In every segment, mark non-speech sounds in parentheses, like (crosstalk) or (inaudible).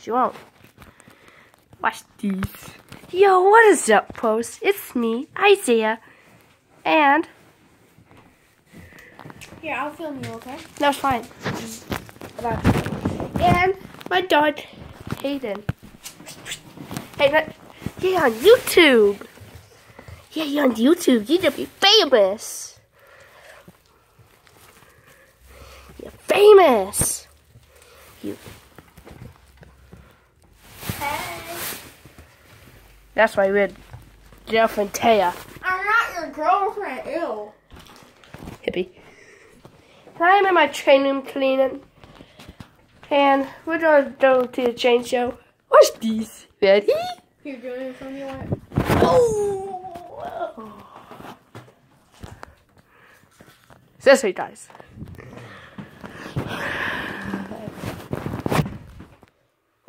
She won't. Watch these. Yo, what is up, post? It's me, Isaiah, and Here, I'll film you, okay? no, it's fine. And my dog, Hayden. Hey, yeah, on YouTube. Yeah, you're on YouTube. You're gonna be famous. You're famous. You. That's why we're Jeff and Taya. I'm not your girlfriend, ew. hippie. I'm in my training room cleaning. And we're gonna go to the chain show. Watch these. Ready? You're doing it for me, what? Oh! This way, guys.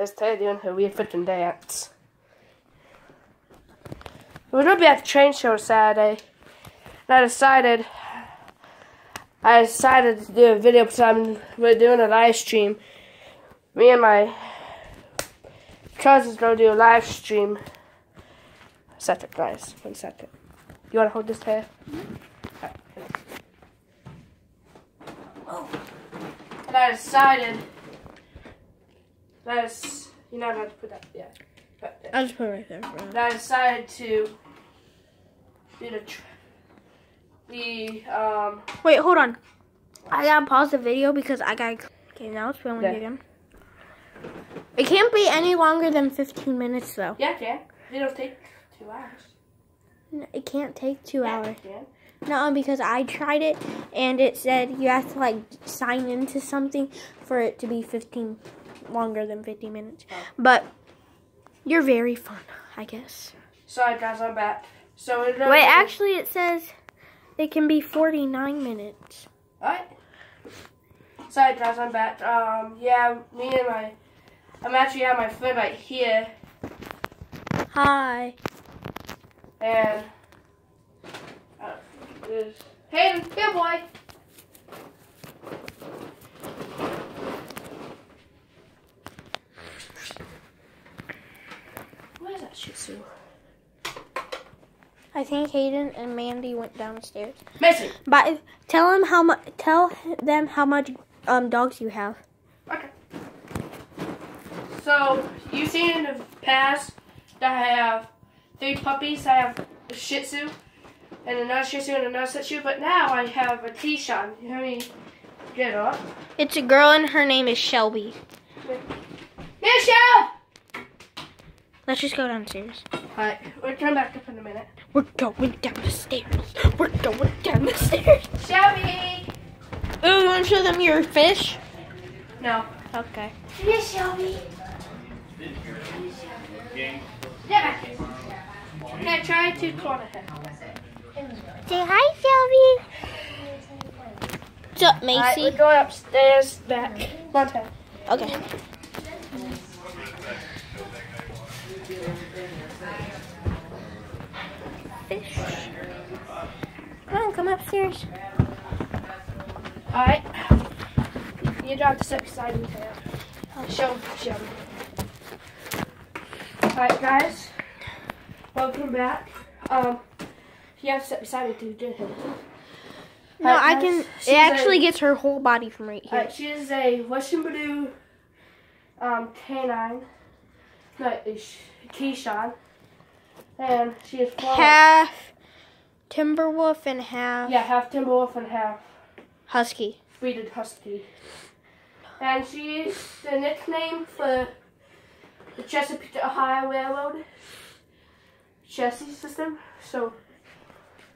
There's Tay doing her weird freaking dance. We're gonna be at the train show Saturday. And I decided I decided to do a video because I'm we're doing a live stream. Me and my cousins gonna do a live stream. Second, guys. One second. You wanna hold this hair? Mm-hmm. Alright. And I decided that is you're not allowed to put that yeah. But, I'll just put it right there. Bro. and I decided to do the tr- the um Wait, hold on. I gotta pause the video because I gotta. Okay, now it's filming Yeah. again. It can't be any longer than 15 minutes, though. yeah yeah it'll take two hours. It can't take two Yeah, hours. No, because I tried it and it said you have to like sign into something for it to be 15 longer than 50 minutes. Oh. But you're very fun, I guess. Sorry guys, I'm back. So we're Wait, actually it says it can be 49 minutes. Alright. Sorry guys, I'm back. Um yeah, me and my I'm actually at my friend right here Hi. and uh, there's Hayden, good boy. Shih Tzu? I think Hayden and Mandy went downstairs. Missing. But tell them how much tell them how much um dogs you have. Okay. So you've seen in the past that I have three puppies. I have a Shih Tzu and another Shih Tzu and another Shih Tzu. But now I have a Keyshawn. Let me get up. It's a girl and her name is Shelby. Michelle. Let's just go downstairs. Alright, we'll come back up in a minute. We're going down the stairs. We're going down the stairs. Shelby. Oh, you want to show them your fish? No. Okay. Yes, Shelby. Here. Now try to corner him. Say hi, Shelby. What's up, Alright, we're Macy? going upstairs back. One. Okay. Fish. Come on, come upstairs. Alright. You drive to step beside me, Taylor. I'll show show me. Alright, guys. Welcome back. Um, you have to step beside me to do it. No, Alright, I can. It actually a- gets her whole body from right here. Alright, she is a Western Blue um, canine. No, it's Keyshawn. And she is. Half Timberwolf and half Yeah, half Timberwolf and half Husky. breeded husky. And she's the nickname for the Chesapeake Ohio Railroad Chessie System. So,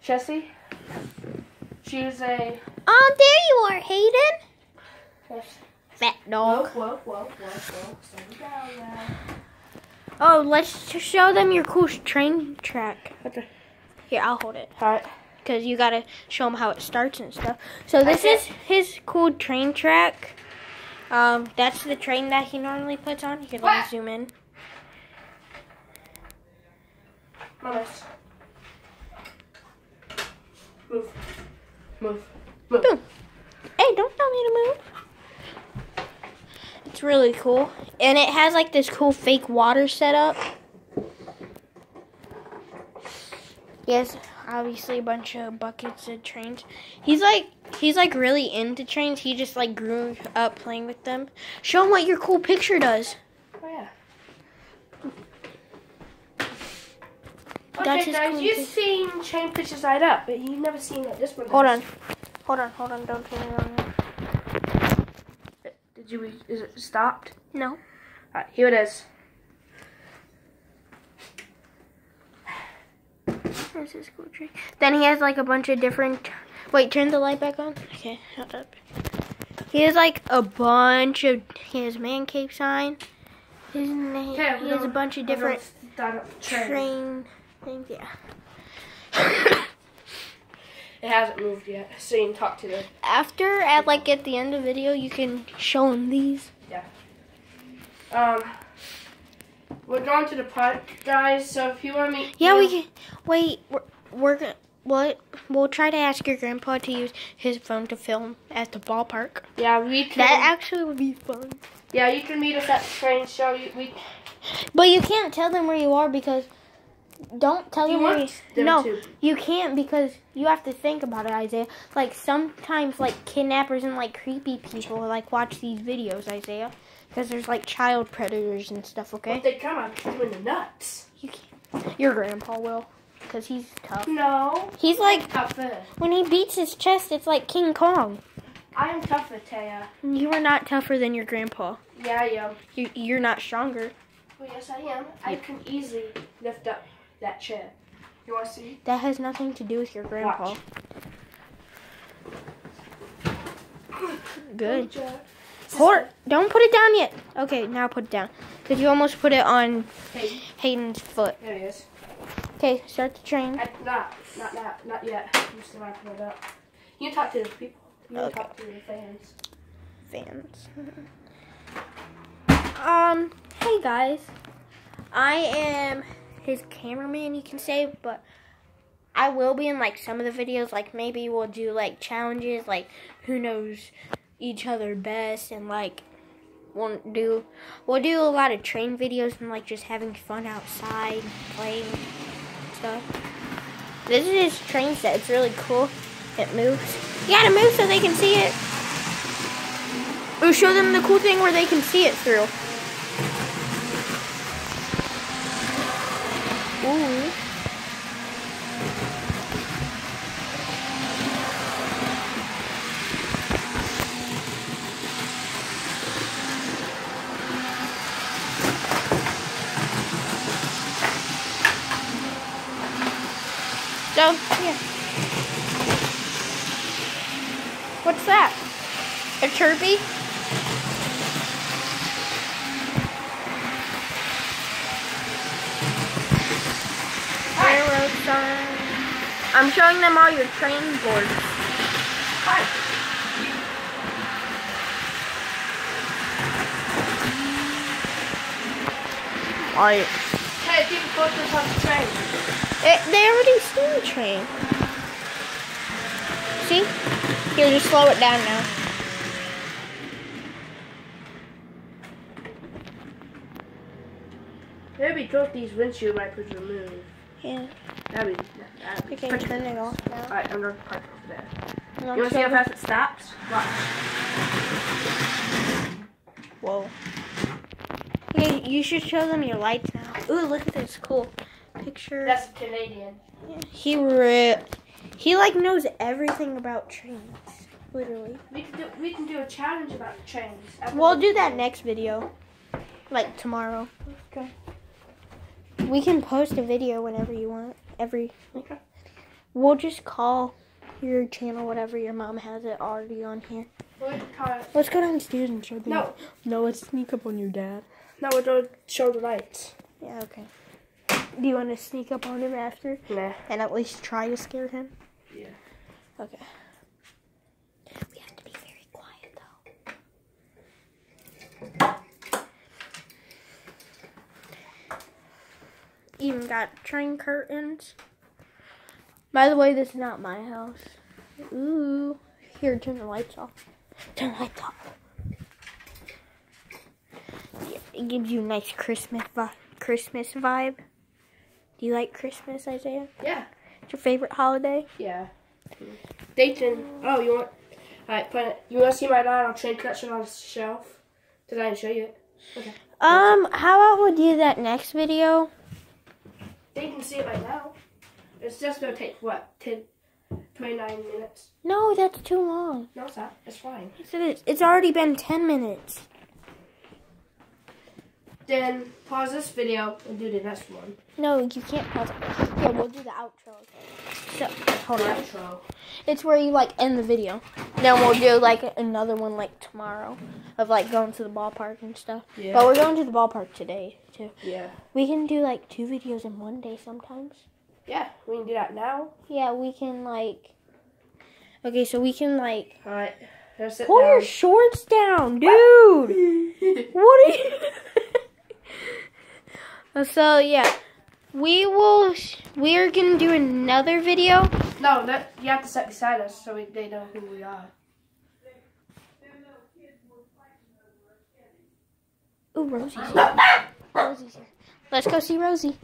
Chessie. She's a. Oh, there you are, Hayden. Yes. Fat Whoa, dog. whoa, whoa, whoa, whoa. Slow down now. Oh, let's show them your cool train track. Okay. Here, I'll hold it. Alright. Because you gotta show them how it starts and stuff. So this is his cool train track. Um, that's the train that he normally puts on. Here, let me zoom in. Mamas. Move. Move. Move. Boom. Hey, don't tell me to move. It's really cool. And it has like this cool fake water setup. Yes, obviously a bunch of buckets of trains. He's like he's like really into trains. He just like grew up playing with them. Show him what your cool picture does. Oh yeah. That's Okay, guys, cool you've pic- seen train pictures light up, but you've never seen what this one. Hold does. on. Hold on, hold on, don't turn it on. Did you? Is it stopped? No. Alright, here it is. This is cool tree. Then he has like a bunch of different. Wait, turn the light back on. Okay, shut up. He has like a bunch of. He has man cave sign. His name. Okay, he has a bunch of different Start up the train. things. Yeah. It hasn't moved yet, so you can talk to the. After, at like at the end of the video, you can show him these. Um, we're going to the park, guys. So if you want me, Yeah, we can. Wait, we're, we're gonna. What? We'll try to ask your grandpa to use his phone to film at the ballpark. Yeah, we can. That actually would be fun. yeah, you can meet us at the train show. You, we. But you can't tell them where you are because don't tell You them where you. them no, to. you can't because you have to think about it, Isaiah. Like sometimes, like kidnappers and like creepy people like watch these videos, Isaiah, because there's like child predators and stuff. Okay, If they come, I'm doing the nuts. you can't. Your grandpa will, because he's tough. No. He's like Tougher. when he beats his chest, it's like King Kong. I am tougher, Taya. You are not tougher than your grandpa. Yeah, I am. You, you're not stronger. Well, yes, I am. I can easily lift up that chair. You want to see? That has nothing to do with your grandpa. Watch. Good. job. Hold, don't put it down yet. Okay, now put it down. Because you almost put it on Hey, Hayden's foot. there it is. Okay, start the train. I, not, not, not, not yet. I'm still wrapping it up. You can talk to the people. You can Okay. talk to the fans. Fans. (laughs) Um, hey guys. I am his cameraman, you can say, but I will be in like some of the videos. Like maybe we'll do like challenges, like who knows each other best, and like won't do we'll do a lot of train videos and like just having fun outside, playing stuff. This is his train set. It's really cool. It moves. You gotta move so they can see it. We'll show them the cool thing where they can see it through. Ooh. So, yeah. What's that? Chirpy? Railroad sign. I'm showing them all your train boards. Right. Hey, people focus on the train. It, they already seen the train. See? Here, just slow it down now. Maybe drove these windshield wipers removed. Yeah. That'd be. That'd be pretty turn it off now. Alright, I'm gonna park over there. You You wanna see how fast it stops? Watch. Whoa. Okay, you should show them your lights now. Ooh, look at this cool picture. That's Canadian. He re- he like knows everything about trains. Literally. We can do we can do a challenge about trains. We'll do that next video. Like tomorrow. Okay. We can post a video whenever you want. Every Okay. we'll just call your channel whatever your mom has it already on here. We'll call it- Let's go downstairs and show them. No, No, let's sneak up on your dad. no, we're gonna show the lights. Yeah, okay. Do you want to sneak up on him after Nah. and at least try to scare him? Yeah. Okay. We have to be very quiet though. Even got train curtains. By the way, this is not my house. Ooh. Here, turn the lights off. Turn the lights off. Yeah, it gives you a nice Christmas vi- Christmas vibe. Do you like Christmas, Isaiah? Yeah. It's your favorite holiday? Yeah. Dayton. Oh, you want? Alright, put it. You want to see my Lionel train collection on the shelf? Did I show you it? Okay. Um, how about we do that next video? They can see it right now. It's just gonna take what 10, 29 minutes. No, that's too long. No, it's not. It's fine. Yes, it is. It's already been 10 minutes. Then pause this video and do the next one. No, you can't pause it. Yeah, we'll do the outro. So, hold on. Outro. It's where you like end the video. Then we'll do like another one like tomorrow of like going to the ballpark and stuff. Yeah. But we're going to the ballpark today too. Yeah. We can do like two videos in one day sometimes. Yeah. We can do that now. Yeah, we can like. Okay, so we can like All right. Pull your shorts down, dude. (laughs) What are you? (laughs) so yeah, we will. We are gonna do another video. no, that you have to sit beside us so we, they know who we are. Ooh, Rosie's (laughs) here. Rosie's here. Let's go see Rosie.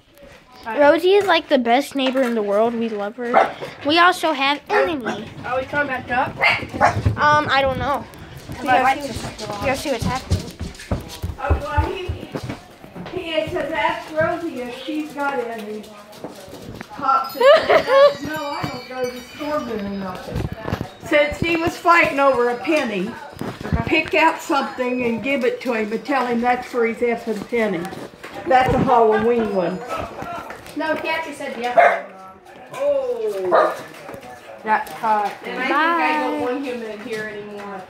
Alright. Rosie is like the best neighbor in the world. We love her. We also have enemy. Are we coming back up? Um, I don't know. We gotta see, we gotta see what's happening. Oh, well, he, he says, ask Rosie if she's got. Pop (laughs) said, no, I don't go to the store very nothing. Since he was fighting over a penny, pick out something and give it to him and tell him that's for his effing penny. That's a Halloween one. No, he actually said the other one. Oh. That's hot. And I Bye. think I don't want him in here anymore.